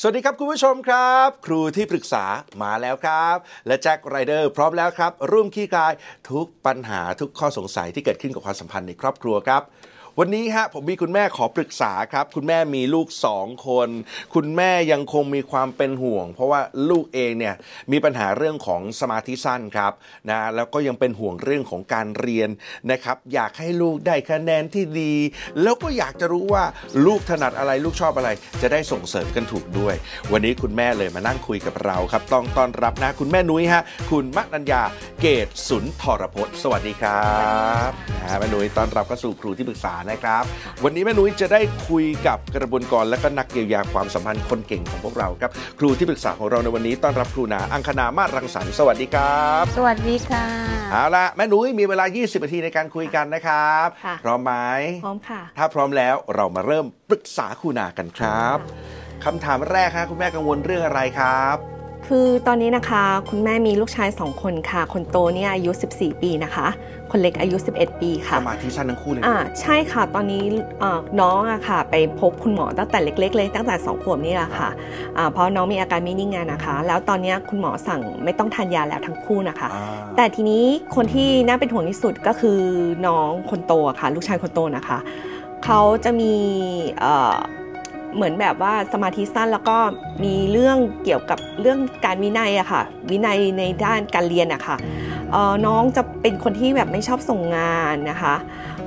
สวัสดีครับคุณผู้ชมครับ ครูที่ปรึกษามาแล้วครับ และแจ็คไรเดอร์พร้อมแล้วครับ ร่วมขี้กายทุกปัญหาทุกข้อสงสัยที่เกิดขึ้นกับความสัมพันธ์ในครอบครัวครับ วันนี้ฮะผมมีคุณแม่ขอปรึกษาครับ คุณแม่มีลูกสองคน คุณแม่ยังคงมีความเป็นห่วง เพราะว่าลูกเองเนี่ยมีปัญหาเรื่องของสมาธิสั้นครับนะแล้วก็ยังเป็นห่วงเรื่องของการเรียนนะครับ อยากให้ลูกได้คะแนนที่ดี แล้วก็อยากจะรู้ว่าลูกถนัดอะไรลูกชอบอะไร จะได้ส่งเสริมกันถูกด้วย วันนี้คุณแม่เลยมานั่งคุยกับเราครับ ต้องต้อนรับนะคุณแม่นุ้ยฮะคุณมนัญญาเกตสุนทรพจน์ สวัสดีครับนะฮะแม่นุ้ยต้อนรับเข้าสู่ครูที่ปรึกษานะครับ วันนี้แม่นุ้ยจะได้คุยกับกระบวนกรและก็นักเยียวยาความสัมพันธ์คนเก่งของพวกเราครับ ครูที่ปรึกษาของเราในวันนี้ต้อนรับครูนาอังคณามาศรังสรรค์สวัสดีครับ สวัสดีค่ะเอาละแม่นุ้ยมีเวลา 20นาทีในการคุยกันนะครับค่ะพร้อมไหมพร้อมค่ะ ถ้าพร้อมแล้วเรามาเริ่มปรึกษาครูนากันครับคำถามแรกครับคุณแม่กังวลเรื่องอะไรครับ คือตอนนี้นะคะคุณแม่มีลูกชาย 2 คนค่ะ คนโตเนี่ยอายุ 14 ปีนะคะ คนเล็กอายุ 11 ปีสค่ะมาธิสั้นทั้งคู่เลยอ่าใช่ค่ะตอนนี้เอ่อน้องอะค่ะ ไปพบคุณหมอตั้งแต่เล็ก ๆ เลยตั้งแต่ 2 ขวบนี่แหละค่ะอ่าเพราะน้องมีอาการไม่นิ่งอะนะคะ แล้วตอนเนี้ยคุณหมอสั่งไม่ต้องทานยาแล้วทั้งคู่นะคะอ่าแต่ทีนี้คนที่น่าเป็นห่วงที่สุดก็คือน้องคนโตอะค่ะ ลูกชายคนโตนะคะเขาจะมี เอ่อเหมือนแบบว่าสมาธิสั้นแล้วก็มีเรื่องเกี่ยวกับเรื่องการวินัยอะค่ะ วินัยในด้านการเรียนอะค่ะเอ่อน้องจะเป็นคนที่แบบไม่ชอบส่งงานนะคะ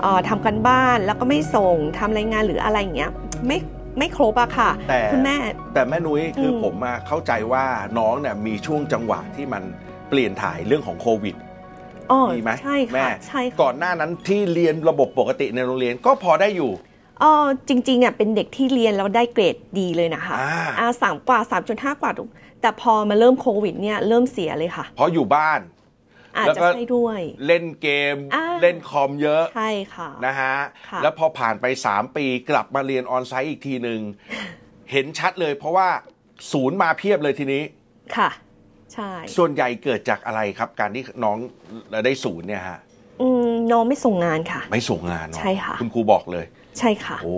เอ่อทำกันบ้านแล้วก็ไม่ส่งทำรายงานหรืออะไรอย่างเงี้ยไม่ไม่ครบอะค่ะแต่คุณแม่แต่แม่นุ้ยคืออมผมอะเข้าใจว่าน้องเนี่ยมีช่วงจังหวะที่มันเปลี่ยนถ่ายเรื่องของโควิดอ๋อมีไหมใช่แม่ค่ะใช่ค่ะก่อนหน้านั้นที่เรียนระบบปกติในโรงเรียนก็พอได้อยู่ อ๋อจริงๆอะเป็นเด็กที่เรียนแล้วได้เกรดดีเลยนะคะอ่าอ่าสามกว่าสามจุดห้ากว่าทุกแต่พอมาเริ่มโควิดเนี่ยเริ่มเสียเลยค่ะ เพราะอยู่บ้านอาจแล้วจะก็ใช่ด้วยเล่นเกมอ่าเล่นคอมเยอะใช่ค่ะนะฮะค่ะแล้วพอผ่านไป 3 ปีกลับมาเรียนออนไซต์อีกทีหนึ่งเห็นชัดเลยเพราะว่าศูนย์มาเพียบเลยทีนี้ค่ะ ใช่ ส่วนใหญ่เกิดจากอะไรครับ การที่น้องได้ศูนย์เนี่ยฮะอืมน้องไม่ส่งงานค่ะ ไม่ส่งงานเนาะใช่ค่ะ คุณครูบอกเลย ใช่ค่ะ โอ้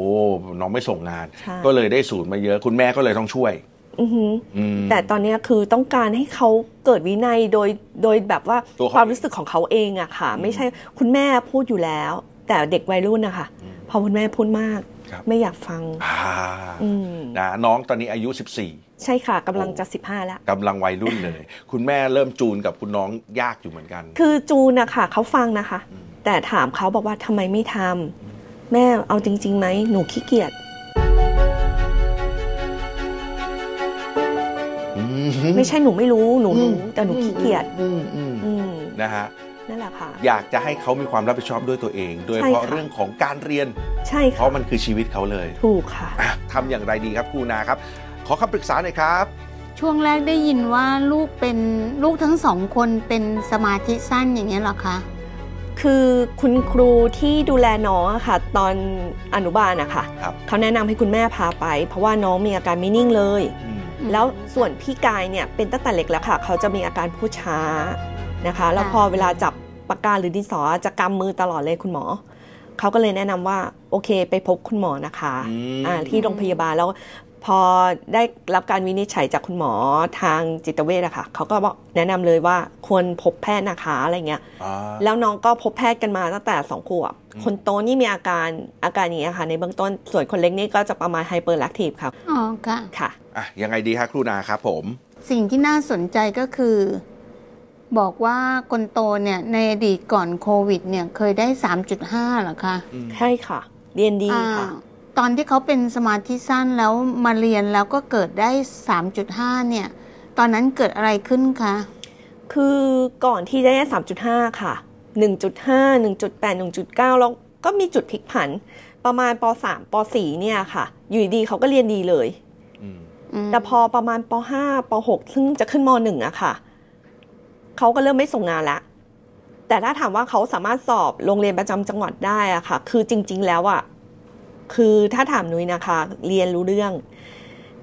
น้องไม่ส่งงานใช่ก็เลยได้ศูนย์มาเยอะ คุณแม่ก็เลยต้องช่วยอือหืออืมแต่ตอนเนี้ยคือต้องการให้เขาเกิดวินัยโดยโดยแบบว่าตัวเขาความรู้สึกของเขาเองอะค่ะอืมไม่ใช่คุณแม่พูดอยู่แล้ว แต่เด็กวัยรุ่นนะคะพอคุณแม่พูดมากครับไม่อยากฟังอ่าอืมนะน้องตอนนี้อายุ 14 ใช่ค่ะกำลังจะสิบห้าแล้วกำลังวัยรุ่นเลย คุณแม่เริ่มจูนกับคุณน้องยากอยู่เหมือนกัน คือจูนนะคะเขาฟังนะคะ แต่ถามเขาบอกว่าทำไมไม่ทำ แม่เอาจริงๆไหมหนูขี้เกียจไม่ใช่หนูไม่รู้หนูรู้แต่หนูขี้เกียจอืมอืมอืมนะฮะนั่นแหละค่ะอยากจะให้เขามีความรับผิดชอบด้วยตัวเอง โดยเฉใช่พาะค่ะเรื่องของการเรียนใช่เพค่ะราะมันคือชีวิตเขาเลย ถูกค่ะอะทำอย่างไรดีครับครูนาครับ ขอคำปรึกษาหน่อยครับ ช่วงแรกได้ยินว่าลูกเป็นลูกทั้งสองคนเป็นสมาธิสั้นอย่างเงี้ยเหรอคะ คือคุณครูที่ดูแลน้องอะค่ะ ตอนอนุบาลอะค่ะครับเขาแนะนำให้คุณแม่พาไป เพราะว่าน้องมีอาการไม่นิ่งเลยอืมอืมแล้วส่วนพี่กายเนี่ยเป็นตั้งแต่เล็กแล้วค่ะ เขาจะมีอาการพูดช้านะคะ แล้วพอเวลาจับปากกาหรือดินสอจะกำมือตลอดเลยคุณหมอเขาก็เลยแนะนำว่าโอเคไปพบคุณหมอนะคะอืมอ่าที่โรงพยาบาลแล้ว พอได้รับการวินิจฉัยจากคุณหมอทางจิตเวชอะค่ะเขาก็บอกแนะนำเลยว่าควรพบแพทย์นะคะอะไรเงี้ยอ่าแล้วน้องก็พบแพทย์กันมาตั้งแต่สองขวบอืมคนโตนี่มีอาการอาการนี้ค่ะ ในเบื้องต้นส่วนคนเล็กนี่ก็จะประมาณไฮเปอร์แลคทีฟค่ะอ๋อค่ะค่ะอะ ยังไงดีครับครูนาครับผม สิ่งที่น่าสนใจก็คือ บอกว่าคนโตเนี่ยในอดีตก่อนโควิดเนี่ยเคยได้ 3.5เหรอคะใช่ค่ะเรียนดีค่ะอ่า ตอนที่เขาเป็นสมาธิสั้นแล้วมาเรียนแล้วก็เกิดได้ 3.5 เนี่ย ตอนนั้นเกิดอะไรขึ้นคะ คือก่อนที่จะได้3.5 ค่ะ 1.5 1.8 1.9 แล้วก็มีจุดพลิกผัน ประมาณป .3 ป .4 เนี่ยค่ะ อยู่ดีๆเขาก็เรียนดีเลยอืมอืมแต่พอประมาณป .5 ป .6 ซึ่งจะขึ้นม .1 อะค่ะ เขาก็เริ่มไม่ส่งงานละแต่ถ้าถามว่าเขาสามารถสอบโรงเรียนประจำจังหวัดได้อะค่ะ คือจริง ๆ แล้วอะ คือถ้าถามนุ้ยนะคะ เรียนรู้เรื่อง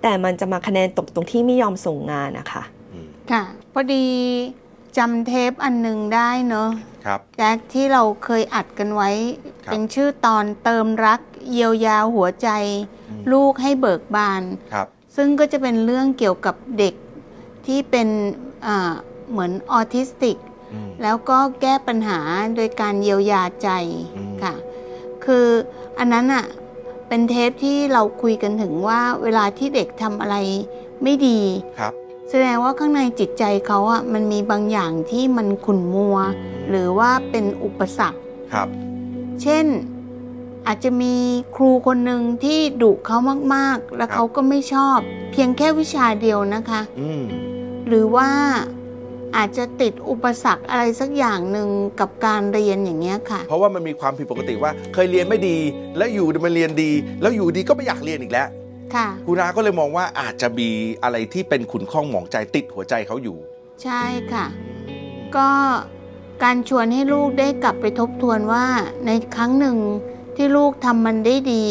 แต่มันจะมาคะแนนตกตรงที่ไม่ยอมส่งงานนะคะค่ะพอดีจำเทปอันหนึ่งได้เนอะครับแจ็คที่เราเคยอัดกันไว้ครับเป็นชื่อตอนเติมรัก เยียวยาหัวใจอืมลูกให้เบิกบานครับ ซึ่งก็จะเป็นเรื่องเกี่ยวกับเด็กที่เป็นอ่าเหมือนออทิสติกอืมแล้วก็แก้ปัญหาโดยการเยียวยาใจอืมค่ะ คืออันนั้นอะ เป็นเทปที่เราคุยกันถึงว่าเวลาที่เด็กทำอะไรไม่ดีครับ แสดงว่าข้างในจิตใจเขาอะมันมีบางอย่างที่มันขุ่นมัว หรือว่าเป็นอุปสรรคครับ เช่นอาจจะมีครูคนหนึ่งที่ดุเขามาก ๆ แล้วครับเขาก็ไม่ชอบ เพียงแค่วิชาเดียวนะคะอืมหรือว่า อาจจะติดอุปสรรคอะไรสักอย่างหนึ่งกับการเรียนอย่างเงี้ยค่ะ เพราะว่ามันมีความผิดปกติว่าเคยเรียนไม่ดี แล้วอยู่มาเรียนดี แล้วอยู่ดีก็ไม่อยากเรียนอีกแล้วค่ะคุณอาก็เลยมองว่าอาจจะมีอะไรที่เป็นขุนข้องหมองใจติดหัวใจเขาอยู่ ใช่ค่ะ ก็การชวนให้ลูกได้กลับไปทบทวนว่าในครั้งหนึ่งที่ลูกทำมันได้ดี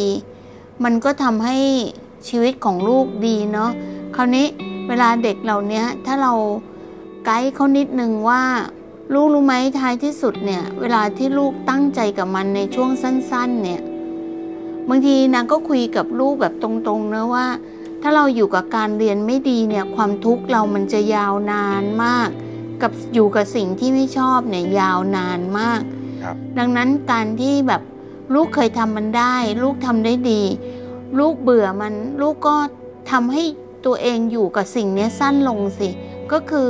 มันก็ทำให้ชีวิตของลูกดีเนาะคราวนี้เวลาเด็กเหล่านี้ถ้าเรา ไกด์เขานิดนึงว่าลูกรู้ไหมท้ายที่สุดเนี่ย เวลาที่ลูกตั้งใจกับมันในช่วงสั้น ๆ เนี่ย บางทีนางก็คุยกับลูกแบบตรงๆนะว่า ถ้าเราอยู่กับการเรียนไม่ดีเนี่ย ความทุกข์เรามันจะยาวนานมาก กับอยู่กับสิ่งที่ไม่ชอบเนี่ยยาวนานมากครับดังนั้นการที่แบบลูกเคยทำมันได้ ลูกทำได้ดี ลูกเบื่อมันลูกก็ทำให้ตัวเองอยู่กับสิ่งเนี้ยสั้นลงสิ ก็คือ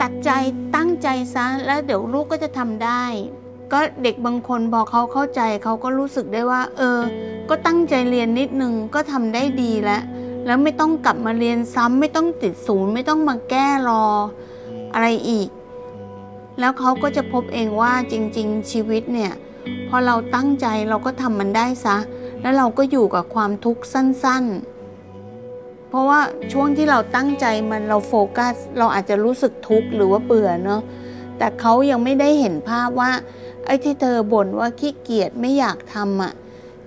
ตัดใจตั้งใจซะแล้วเดี๋ยวลูกก็จะทำได้ ก็เด็กบางคนพอเขาเข้าใจเขาก็รู้สึกได้ว่า เออ ก็ตั้งใจเรียนนิดนึงก็ทำได้ดีแล้วแล้วไม่ต้องกลับมาเรียนซ้ำไม่ต้องติดศูนย์ไม่ต้องมาแก้รออะไรอีก แล้วเขาก็จะพบเองว่าจริง ๆ ชีวิตเนี่ยพอเราตั้งใจเราก็ทำมันได้ซะ แล้วเราก็อยู่กับความทุกข์สั้น ๆ เพราะว่าช่วงที่เราตั้งใจมันเราโฟกัส เราอาจจะรู้สึกทุกข์หรือว่าเบื่อเนาะแต่เขายังไม่ได้เห็นภาพว่าไอ้ที่เธอบ่นว่าขี้เกียจไม่อยากทำอะ่ะ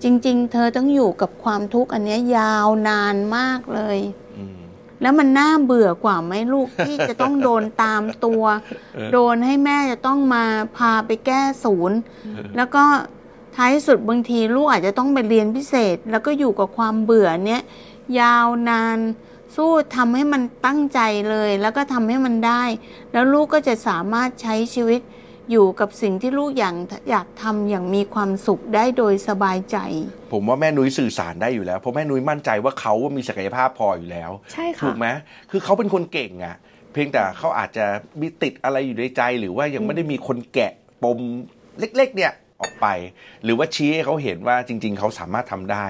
จริง ๆ เธอต้องอยู่กับความทุกข์อันเนี้ยยาวนานมากเลยอืมแล้วมันน่าเบื่อกว่าไหมลูกที่จะต้องโดนตามตัวเออโดนให้แม่จะต้องมาพาไปแก้ศูนย์ แล้วก็ท้ายสุดบางทีลูกอาจจะต้องไปเรียนพิเศษ แล้วก็อยู่กับความเบื่อเนี้ย ยาวนาน สู้ทำให้มันตั้งใจเลย แล้วก็ทำให้มันได้ แล้วลูกก็จะสามารถใช้ชีวิตอยู่กับสิ่งที่ลูกอยากอยากทำอย่างมีความสุขได้โดยสบายใจ ผมว่าแม่นุ้ยสื่อสารได้อยู่แล้ว เพราะแม่นุ้ยมั่นใจว่าเขาว่ามีศักยภาพพออยู่แล้ว ใช่ถูค่ะกไหมคือเขาเป็นคนเก่งอะเพียงแต่เขาอาจจะมีติดอะไรอยู่ในใจ หรือว่ายังไม่ได้มีคนแกะปมเล็ก ๆ เนี่ยออกไป หรือว่าชี้ให้เขาเห็นว่าจริง ๆ เขาสามารถทำได้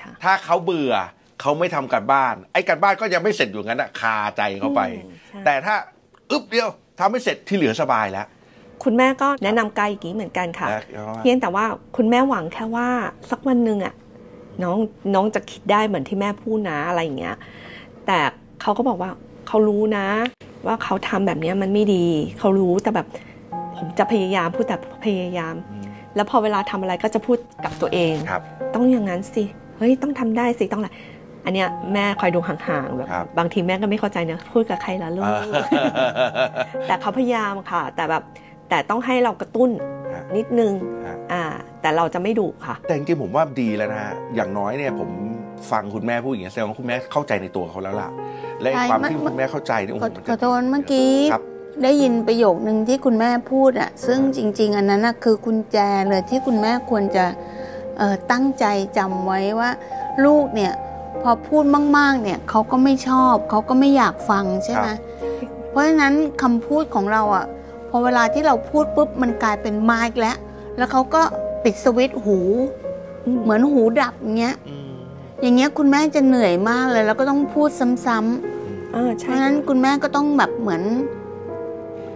ค่ะถ้าเขาเบื่อ เขาไม่ทำการบ้าน ไอ้การบ้านก็ยังไม่เสร็จอยู่งั้นอะคาใจเขาไปอืมใช่แต่ถ้าอึบเดียวทำไม่เสร็จที่เหลือสบายแล้ว คุณแม่ก็แนะนำไกลอย่างนี้เหมือนกันค่ะนะเพราะว่าเพียงแต่ว่าคุณแม่หวังแค่ว่าสักวันหนึ่งอะน้องน้องจะคิดได้เหมือนที่แม่พูดนะอะไรอย่างเงี้ย แต่เขาก็บอกว่าเขารู้นะ ว่าเขาทำแบบเนี้ยมันไม่ดี เขารู้แต่แบบผมจะพยายามพูดแต่พยายาม แล้วพอเวลาทำอะไรก็จะพูดกับตัวเองครับต้องอย่างนั้นสิเฮ้ยต้องทำได้สิต้องอะไร อันเนี้ยแม่คอยดูห่างๆแบบครับบางทีแม่ก็ไม่เข้าใจนะพูดกับใครล่ะลูก แต่เขาพยายามค่ะ แต่แบบแต่ต้องให้เรากระตุ้นฮะนิดนึงฮะอ่าแต่เราจะไม่ดุค่ะ แต่จริงๆผมว่าดีแล้วนะฮะอย่างน้อยเนี่ยผมฟังคุณแม่พูดอย่างนี้ยแสดงว่าคุณแม่เข้าใจในตัวเขาแล้วล่ะ และไอ้ใช่ความมันที่คุณแม่เข้าใจเนี่ยโอ้ขโหอมันขอโทษเมื่อกี้ครับได้ยินประโยคนึงที่คุณแม่พูดอะซึ่งจริง ๆ อันนั้นน่ะคือกุญแจเลยที่คุณแม่ควรจะเอ่อตั้งใจจำไว้ว่า ลูกเนี่ย พอพูดมาก ๆ เนี่ยเขาก็ไม่ชอบเขาก็ไม่อยากฟังใช่ไหมครับเพราะฉะนั้นคำพูดของเราอะพอเวลาที่เราพูดปุ๊บมันกลายเป็นไม้แล้ว แล้วเขาก็ปิดสวิตช์หูอืมเหมือนหูดับอย่างเงี้ยอืมอย่างเงี้ยคุณแม่จะเหนื่อยมากเลย แล้วก็ต้องพูดซ้ำๆอ่าเพใช่ราะฉะนั้นคุณแม่ก็ต้องแบบเหมือน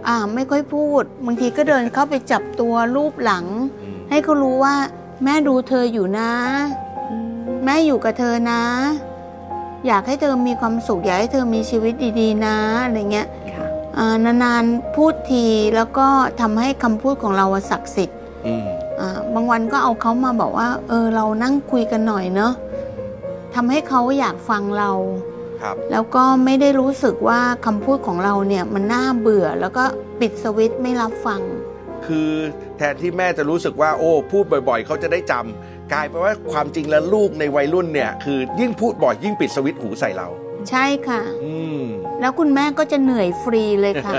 อ่าไม่ค่อยพูดบางทีก็เดินเข้าไปจับตัวรูปหลังอืมให้เขารู้ว่า แม่ดูเธออยู่นะอืม แม่อยู่กับเธอนะ อยากให้เธอมีความสุขอยากให้เธอมีชีวิตดี ๆ นะอะไรเงี้ยค่ะอ่านานๆพูดทีแล้วก็ทำให้คำพูดของเราอะศักดิ์สิทธิ์อืมอ่าบางวันก็เอาเขามาบอกว่า เออเรานั่งคุยกันหน่อยเนาะทำให้เขาอยากฟังเราครับแล้วก็ไม่ได้รู้สึกว่าคำพูดของเราเนี่ยมันน่าเบื่อแล้วก็ปิดสวิตช์ไม่รับฟัง คือแทนที่แม่จะรู้สึกว่า โอ้ พูดบ่อย ๆ เขาจะได้จำ กลายเป็นว่าความจริงแล้วลูกในวัยรุ่นเนี่ย คือยิ่งพูดบ่อยยิ่งปิดสวิตช์หูใส่เรา ใช่ค่ะ อืมแล้วคุณแม่ก็จะเหนื่อยฟรีเลยค่ะ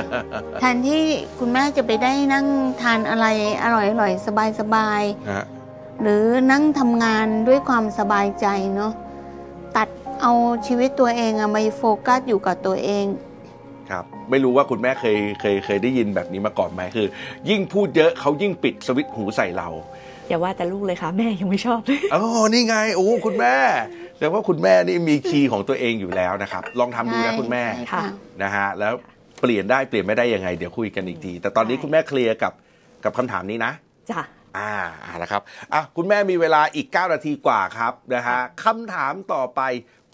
แทนที่คุณแม่จะไปได้นั่งทานอะไรอร่อยๆสบายฮะๆหรือนั่งทำงานด้วยความสบายใจเนาะตัดเอาชีวิตตัวเองอะมาโฟกัสอยู่กับตัวเอง ครับไม่รู้ว่าคุณแม่เคยเคยเคยได้ยินแบบนี้มาก่อนไหมคือ ยิ่งพูดเยอะเขายิ่งปิดสวิตช์หูใส่เรา อย่าว่าแต่ลูกเลยค่ะ แม่ยังไม่ชอบเลยอ๋อนี่ไงโอ้คุณแม่แต่ว่าคุณแม่นี่มีคีย์ของตัวเองอยู่แล้วนะครับ ลองทำดูนะคุณแม่ใช่ค่ะนะฮะแล้วเปลี่ยนได้เปลี่ยนไม่ได้ยังไง เดี๋ยวคุยกันอีกที แต่ตอนนี้ใช่คุณแม่เคลียร์กับกับคำถามนี้นะจ้ะอ่าอ่านะครับอะคุณแม่มีเวลาอีก 9 นาทีกว่าครับนะฮะคำถามต่อไป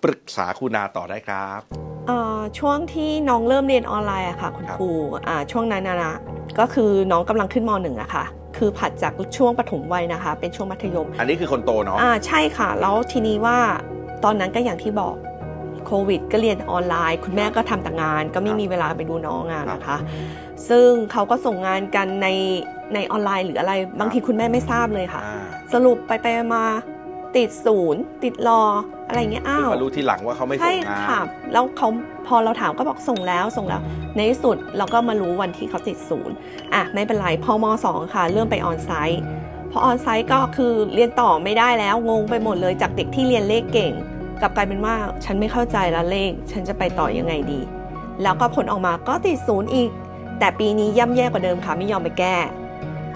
ปรึกษาคุณนาต่อได้ครับเอ่อช่วงที่น้องเริ่มเรียนออนไลน์อะค่ะ คุณครับครูอ่าช่วงนั้นนะนะก็คือน้องกำลังขึ้นมหนึ่งอะค่ะ คือผัดจากช่วงปฐมวัยนะคะ เป็นช่วงมัธยม อันนี้คือคนโตเนาะอ่าใช่ค่ะ แล้วทีนี้ว่าตอนนั้นก็อย่างที่บอกโควิด ก็เรียนออนไลน์ คุณแม่ก็ทำแต่งาน ก็ไม่มีเวลาไปดูน้องอะนะคะ ซึ่งเขาก็ส่งงานกันในในออนไลน์หรืออะไร บางทีคุณแม่ไม่ทราบเลยค่ะอ่าสรุปไปไปมา ติดศูนย์ติดรออะไรเงี้ยอ้าวมารู้ทีหลังว่าเขาไม่ส่ใช่งงานค่ะแล้วเขาพอเราถามก็บอกส่งแล้วส่งแล้ว ในที่สุดเราก็มารู้วันที่เขาติดศูนย์อะไม่เป็นไรพอมสองค่ะ เริ่มไปออนไซต์พอออนไซต์ก็คือเรียนต่อไม่ได้แล้วงงไปหมดเลยจากเด็กที่เรียนเลขเก่งกลับกลายเป็นว่าฉันไม่เข้าใจละเลข ฉันจะไปต่อยังไงดี แล้วก็ผลออกมาก็ติดศูนย์อีก แต่ปีนี้ย่ำแย่กว่าเดิมค่ะไม่ยอมไปแก้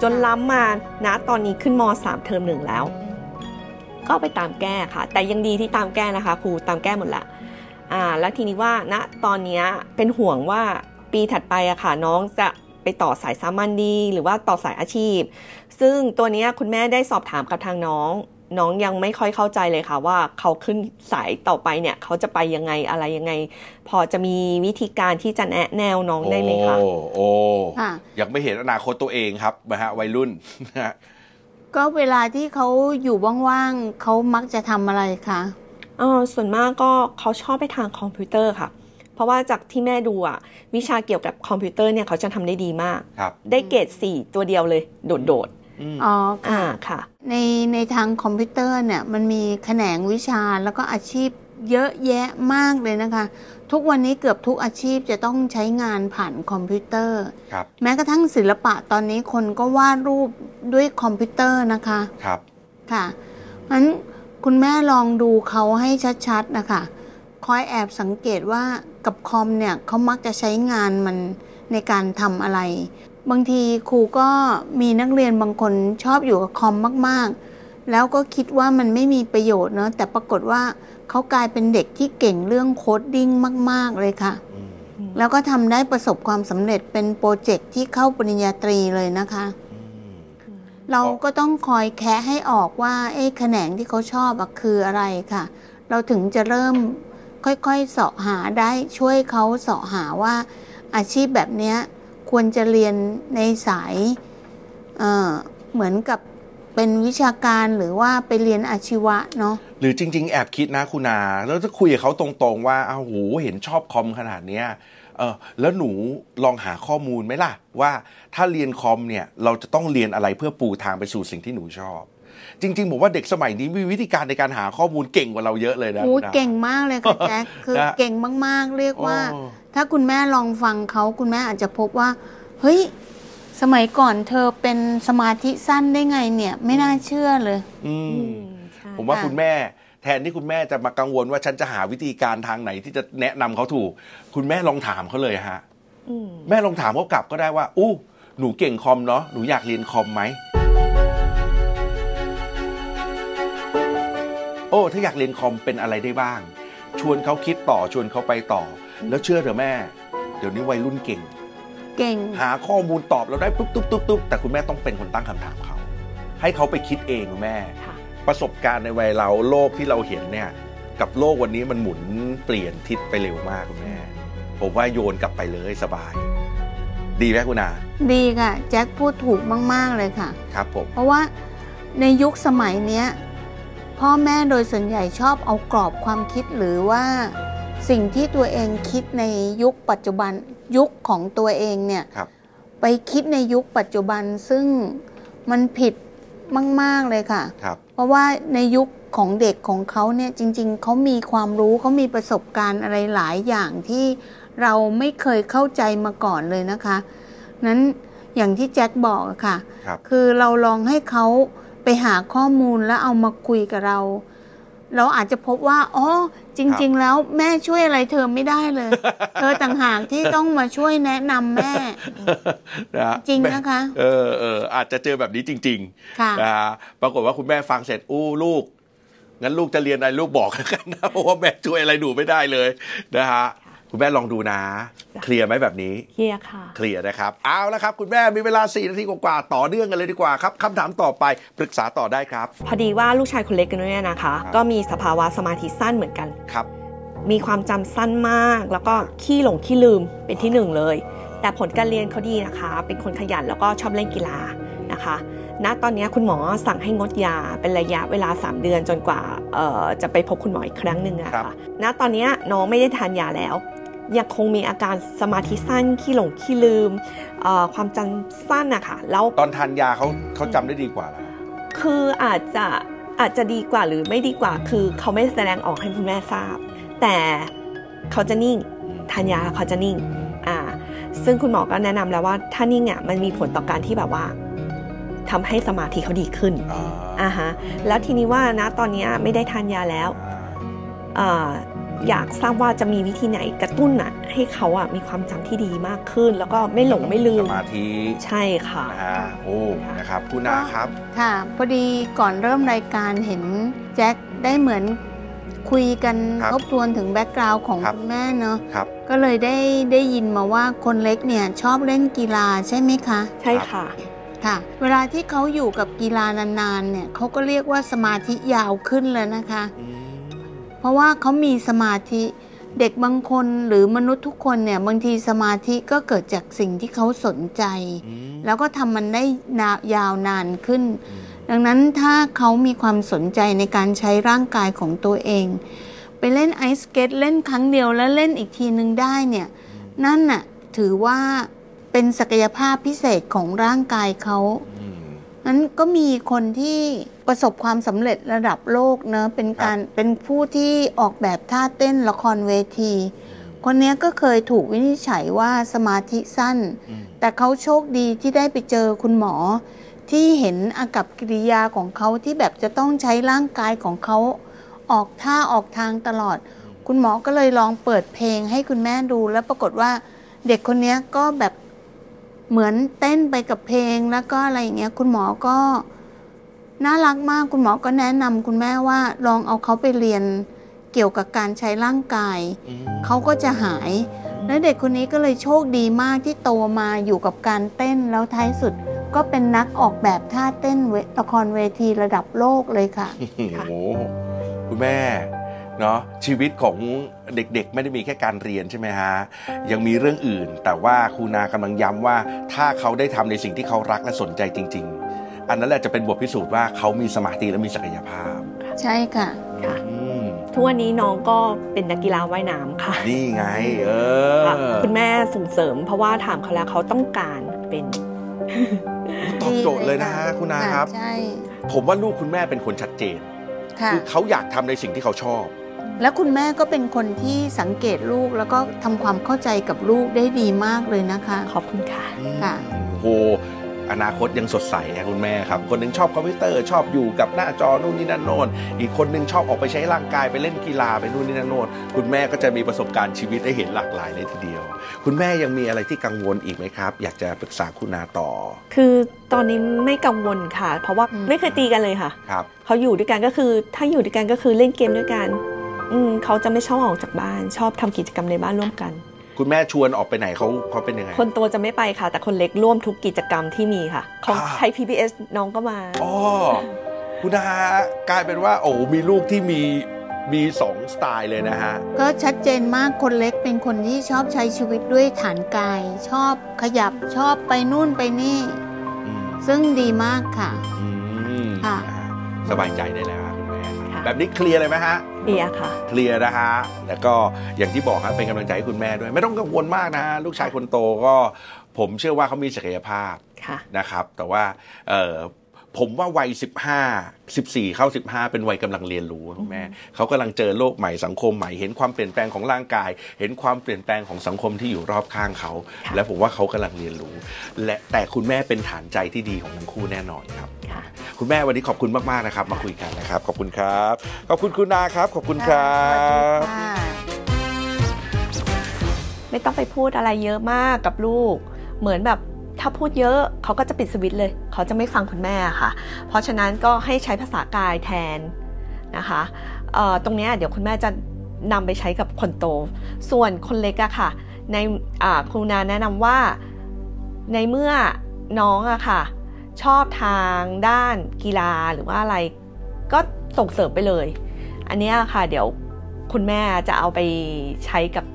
จนล้ำมานะตอนนี้ขึ้นม 3 เทอมหนึ่งแล้ว ก็ไปตามแก้ค่ะ แต่ยังดีที่ตามแก้นะคะครูตามแก้หมดละอ่าแล้วทีนี้ว่าณตอนเนี้ยเป็นห่วงว่าปีถัดไปอะค่ะน้องจะไปต่อสายสามัญดี หรือว่าต่อสายอาชีพ ซึ่งตัวเนี้ยคุณแม่ได้สอบถามกับทางน้อง น้องยังไม่ค่อยเข้าใจเลยค่ะ ว่าเขาขึ้นสายต่อไปเนี่ยเขาจะไปยังไงอะไรยังไง พอจะมีวิธีการที่จะแนะแนวน้องได้ไหมคะโอ้โอ้ค่ะยังไม่เห็นอนาคตตัวเองครับนะฮะวัยรุ่นนะฮะ ก็เวลาที่เขาอยู่ว่างๆเขามักจะทำอะไรคะเออส่วนมากก็เขาชอบไปทางคอมพิวเตอร์ค่ะ เพราะว่าจากที่แม่ดูอะวิชาเกี่ยวกับคอมพิวเตอร์เนี่ยเขาจะทำได้ดีมาก ครับ ได้เกรดสี่ตัวเดียวเลย โดดอืมอ๋อๆอ่าค่ะ ค่ะ ในในทางคอมพิวเตอร์เนี่ยมันมีแขนงวิชาแล้วก็อาชีพ เยอะแยะมากเลยนะคะ ทุกวันนี้เกือบทุกอาชีพจะต้องใช้งานผ่านคอมพิวเตอร์ ครับแม้กระทั่งศิลปะตอนนี้คนก็วาดรูปด้วยคอมพิวเตอร์นะคะครับค่ะงั้นคุณแม่ลองดูเขาให้ชัดๆนะคะคอยแอบสังเกตว่ากับคอมเนี่ยเขามักจะใช้งานมันในการทำอะไร บางทีครูก็มีนักเรียนบางคนชอบอยู่กับคอมมากๆ แล้วก็คิดว่ามันไม่มีประโยชน์เนาะแต่ปรากฏว่า เขากลายเป็นเด็กที่เก่งเรื่อง coding มาก ๆ เลยค่ะอืมแล้วก็ทำได้ประสบความสำเร็จเป็นโปรเจกต์ที่เข้าปริญญาตรีเลยนะคะอืมเราก็ต้องคอยแคะให้ออกว่าเอ๊ะแขนงที่เขาชอบอะคืออะไรค่ะ เราถึงจะเริ่มค่อยๆเสาะหาได้ช่วยเขาเสาะหาว่าอาชีพแบบเนี้ยควรจะเรียนในสายเอ่อเหมือนกับเป็นวิชาการหรือว่าไปเรียนอาชีวะเนาะ หรือจริง ๆ แอบคิดนะคุณนา แล้วจะคุยกับเขาตรงๆ ว่าอ้าวโหเห็นชอบคอมขนาดเนี้ยเออแล้วหนูลองหาข้อมูลไหมล่ะ ว่าถ้าเรียนคอมเนี่ยเราจะต้องเรียนอะไรเพื่อปูทางไปสู่สิ่งที่หนูชอบ จริง ๆ ผมว่าเด็กสมัยนี้มีวิธีการในการหาข้อมูลเก่งกว่าเราเยอะเลยนะโอ้คุณนาเก่งมากเลยค่ะแจ็คคือนะเก่งมากๆ เรียกว่าอ๋อถ้าคุณแม่ลองฟังเขาคุณแม่อาจจะพบว่า เฮ้ยสมัยก่อนเธอเป็นสมาธิสั้นได้ไงเนี่ย ไม่น่าเชื่อเลย อือืมมใช่ ผมว่าค่ะคุณแม่ แทนที่คุณแม่จะมากังวลว่าฉันจะหาวิธีการทางไหนที่จะแนะนำเขาถูก คุณแม่ลองถามเขาเลยฮะอืมแม่ลองถามเขากลับก็ได้ว่า อู้ หนูเก่งคอมเนาะหนูอยากเรียนคอมไหมโอ้ถ้าอยากเรียนคอมเป็นอะไรได้บ้าง ชวนเขาคิดต่อชวนเขาไปต่อ แล้วเชื่อเถอะแม่ เดี๋ยวนี้วัยรุ่นเก่ง เก่ง หาข้อมูลตอบเราได้ปุ๊บตุ๊บตุ๊บตุ๊บแต่คุณแม่ต้องเป็นคนตั้งคำถามเขาให้เขาไปคิดเองคุณแม่ค่ะ ประสบการณ์ในวัยเราโลกที่เราเห็นเนี่ยกับโลกวันนี้มันหมุนเปลี่ยนทิศไปเร็วมากคุณแม่ผมว่าโยนกลับไปเลยสบาย ดีไหมคุณอาดีค่ะ แจ็คพูดถูกมาก ๆ เลยค่ะ ครับผม เพราะว่าในยุคสมัยเนี้ยพ่อแม่โดยส่วนใหญ่ชอบเอากรอบความคิดหรือว่าสิ่งที่ตัวเองคิดในยุคปัจจุบันยุคของตัวเองเนี่ยครับไปคิดในยุคปัจจุบันซึ่งมันผิดมาก ๆ เลยค่ะ ครับ เพราะว่าในยุคของเด็กของเขาเนี่ยจริง ๆเขามีความรู้เขามีประสบการณ์อะไรหลายอย่างที่เราไม่เคยเข้าใจมาก่อนเลยนะคะ นั้นอย่างที่แจ็คบอกอะค่ะครับคือเราลองให้เขาไปหาข้อมูลแล้วเอามาคุยกับเรา เราอาจจะพบว่าอ๋อจริง ๆ แล้วแม่ช่วยอะไรเธอไม่ได้เลย เธอต่างหากที่ต้องมาช่วยแนะนำแม่นะฮะจริงนะคะ เออเอออาจจะเจอแบบนี้จริงค่ะๆนะฮะปรากฏว่าคุณแม่ฟังเสร็จอู้ลูกงั้นลูกจะเรียนอะไรลูกบอกกันนะเพราะว่าแม่ช่วยอะไรหนูไม่ได้เลยนะฮะ คุณแม่ลองดูนะ เคลียร์ไหมแบบนี้เฮียค่ะ เคลียร์นะครับ เอาละครับ คุณแม่มีเวลา 4 นาทีกว่าๆต่อเนื่องกันเลยดีกว่าครับคำถามต่อไปปรึกษาต่อได้ครับ พอดีว่าลูกชายคนเล็กกันด้วยนะคะครับก็มีสภาวะสมาธิสั้นเหมือนกันครับ มีความจำสั้นมาก แล้วก็ขี้หลงขี้ลืมเป็นที่หนึ่งเลย แต่ผลการเรียนเขาดีนะคะ เป็นคนขยันแล้วก็ชอบเล่นกีฬานะคะณตอนนี้คุณหมอสั่งให้งดยาเป็นระยะเวลา 3 เดือนจนกว่าเอ่อจะไปพบคุณหมออีกครั้งหนึ่งอะครัค่ะบณตอนนี้น้องไม่ได้ทานยาแล้ว ยังคงมีอาการสมาธิสั้นขี้หลงขี้ลืมเอ่อความจำสั้นอะค่ะแล้วตอนทานยาเขาเขาจำได้ดีกว่าเหรอคืออาจจะอาจจะดีกว่าหรือไม่ดีกว่า คือเขาไม่แสดงออกให้คุณแม่ทราบ แต่เขาจะนิ่งทานยาเขาจะนิ่งอ่าซึ่งคุณหมอก็แนะนำแล้วว่าถ้านิ่งอะมันมีผลต่อการที่แบบว่าทำให้สมาธิเขาดีขึ้นอ่าอ่าฮะแล้วทีนี้ว่านะตอนนี้ไม่ได้ทานยาแล้วอ่า อยากทราบว่าจะมีวิธีไหนกระตุ้นอะให้เขาอะมีความจำที่ดีมากขึ้น แล้วก็ไม่หลงไม่ลืสมมาธิใช่ค่ะนะฮะโอ้นะครับคุณนาครับค่ะพอดีก่อนเริ่มรายการเห็นแจ็คได้เหมือนคุยกันครับทบทวนถึงแบ็กกราวน์ของครับคุณแม่เนาะครับก็เลยได้ได้ยินมาว่าคนเล็กเนี่ยชอบเล่นกีฬาใช่ไหมคะ ใช่ค่ะค่ะเวลาที่เขาอยู่กับกีฬานานๆเนี่ยเขาก็เรียกว่าสมาธิยาวขึ้นเลยนะคะอืมเพ ราะว่าเขามีสมาธิเด็กบางคนหรือมนุษย์ทุกคนเนี่ยบางทีสมาธิก็เกิดจากสิ่งที่เขาสนใจอืมแล้วก็ทำมันได้นายาวนานขึ้นอืมดังนั้นถ้าเขามีความสนใจในการใช้ร่างกายของตัวเอง ไปเล่นไอซ์สเก็ตเล่นครั้งเดียวแล้วเล่นอีกทีนึงได้เนี่ยนั่นน่ะถือว่าเป็นศักยภาพพิเศษของร่างกายเขาอืมนั้นก็มีคนที่ ประสบความสำเร็จระดับโลกเนอะเป็นการเป็นผู้ที่ออกแบบท่าเต้นละครเวที คนเนี้ยก็เคยถูกวินิจฉัยว่าสมาธิสั้นอืมแต่เขาโชคดีที่ได้ไปเจอคุณหมอ ที่เห็นอากับกิริยาของเขาที่แบบจะต้องใช้ร่างกายของเขาออกท่าออกทางตลอด คุณหมอก็เลยลองเปิดเพลงให้คุณแม่ดู แล้วปรากฏว่าเด็กคนเนี้ยก็แบบเหมือนเต้นไปกับเพลงแล้วก็อะไรอย่างเงี้ยคุณหมอก็ น่ารักมากคุณหมอก็แนะนำคุณแม่ว่าลองเอาเขาไปเรียนเกี่ยวกับการใช้ร่างกายอืมเขาก็จะหาย และเด็กคนนี้ก็เลยโชคดีมากที่โตมาอยู่กับการเต้นแล้วท้ายสุดก็เป็นนักออกแบบท่าเต้นเวละครเวทีระดับโลกเลยค่ะโอ้โหคุณแม่เนาะชีวิตของเด็กๆ ไม่ได้มีแค่การเรียนใช่ไหมฮะ ยังมีเรื่องอื่น แต่ว่าครูนากำลังย้ำว่าถ้าเขาได้ทำในสิ่งที่เขารักและสนใจจริง ๆ อันนั้นแหละจะเป็นบทพิสูจน์ว่าเขามีสมาธิและมีศักยภาพ ใช่ค่ะ ค่ะอืมทุกวันนี้น้องก็เป็นนักกีฬาว่ายน้ำค่ะ นี่ไง เออค่ะคุณแม่ส่งเสริม เพราะว่าถามเขาแล้วเขาต้องการเป็น ตอบโจทย์เลยนะฮะคุณนาครับ ใช่ผมว่าลูกคุณแม่เป็นคนชัดเจนค่ะคือเขาอยากทำในสิ่งที่เขาชอบ แล้วคุณแม่ก็เป็นคนที่สังเกตลูกแล้วก็ทำความเข้าใจกับลูกได้ดีมากเลยนะคะ ขอบคุณค่ะ ค่ะ โอ้โห อนาคตยังสดใสนะคุณแม่ครับ คนหนึงชอบคอมพิวเตอร์ชอบอยู่กับหน้าจอนู่นนี่นั่นโน่นอีกคนหนึงชอบออกไปใช้ร่างกายไปเล่นกีฬาไปนู่นนี่นั่นโน่นคุณแม่ก็จะมีประสบการณ์ชีวิตได้เห็นหลากหลายเลยทีเดียว คุณแม่ยังมีอะไรที่กังวลอีกไหมครับ อยากจะปรึกษาคุณนาต่อ คือตอนนี้ไม่กังวลค่ะ เพราะว่าอืมไม่เคยตีกันเลยค่ะครับเขาอยู่ด้วยกันก็คือถ้าอยู่ด้วยกันก็คือเล่นเกมด้วยกันอืมเขาจะไม่ชอบออกจากบ้านชอบทำกิจกรรมในบ้านร่วมกัน คุณแม่ชวนออกไปไหนเขาเขาเป็นยังไง คนโตจะไม่ไปค่ะ แต่คนเล็กร่วมทุกกิจกรรมที่มีค่ะ ของอ่าไทย PBS น้องก็มาอ๋อคุณนากลายเป็นว่า โอ้โหมีลูกที่มีมีสองสไตล์เลยนะฮะ ก็ชัดเจนมากคนเล็กเป็นคนที่ชอบใช้ชีวิตด้วยฐานกาย ชอบขยับชอบไปนู่นไปนี่อืมซึ่งดีมากค่ะอืมค่ะ สบายใจได้แล้วครับคุณแม่ครับค่ะแบบนี้เคลียร์เลยไหมฮะ เดียค่ะเคลียร์นะฮะแล้วก็อย่างที่บอกครับเป็นกำลังใจให้คุณแม่ด้วย ไม่ต้องกังวลมากนะฮะลูกชายคนโตก็ผมเชื่อว่าเขามีศักยภาพค่ะนะครับ แต่ว่าเออ ผมว่าวัย 15 14 เข้า 15 เป็นวัยกำลังเรียนรู้คุณแม่เขากำลังเจอโลกใหม่สังคมใหม่เห็นความเปลี่ยนแปลงของร่างกาย เห็นความเปลี่ยนแปลงของสังคมที่อยู่รอบข้างเขาค่ะและผมว่าเขากำลังเรียนรู้ และแต่คุณแม่เป็นฐานใจที่ดีของทั้งคู่แน่นอนครับค่ะคุณแม่วันนี้ขอบคุณมากๆนะครับ มาคุยกันนะครับ ขอบคุณครับ ขอบคุณคุณนาครับ ขอบคุณครับค่ะไม่ต้องไปพูดอะไรเยอะมากกับลูก เหมือนแบบ ถ้าพูดเยอะเขาก็จะปิดสวิตช์เลย เขาจะไม่ฟังคุณแม่ค่ะ เพราะฉะนั้นก็ให้ใช้ภาษากายแทนนะคะตรงนี้เดี๋ยวคุณแม่จะนำไปใช้กับคนโต ส่วนคนเล็กอะค่ะ ในครูนาแนะนำว่าในเมื่อน้องอะค่ะ ชอบทางด้านกีฬาหรือว่าอะไร ก็ส่งเสริมไปเลย อันนี้ค่ะเดี๋ยวคุณแม่จะเอาไปใช้กับ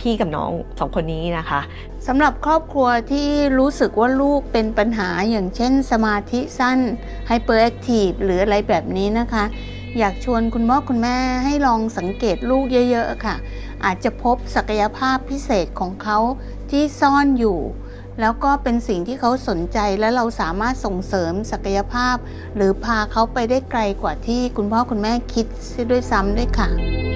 พี่กับน้องสองคนนี้นะคะสำหรับครอบครัวที่รู้สึกว่าลูกเป็นปัญหาอย่างเช่นสมาธิสั้น Hyperactive หรืออะไรแบบนี้นะคะ อยากชวนคุณพ่อคุณแม่ให้ลองสังเกตลูกเยอะๆค่ะ อาจจะพบศักยภาพพิเศษของเขาที่ซ่อนอยู่ แล้วก็เป็นสิ่งที่เขาสนใจและเราสามารถส่งเสริมศักยภาพ หรือพาเขาไปได้ไกลกว่าที่คุณพ่อคุณแม่คิดเสียด้วยซ้ำด้วยค่ะ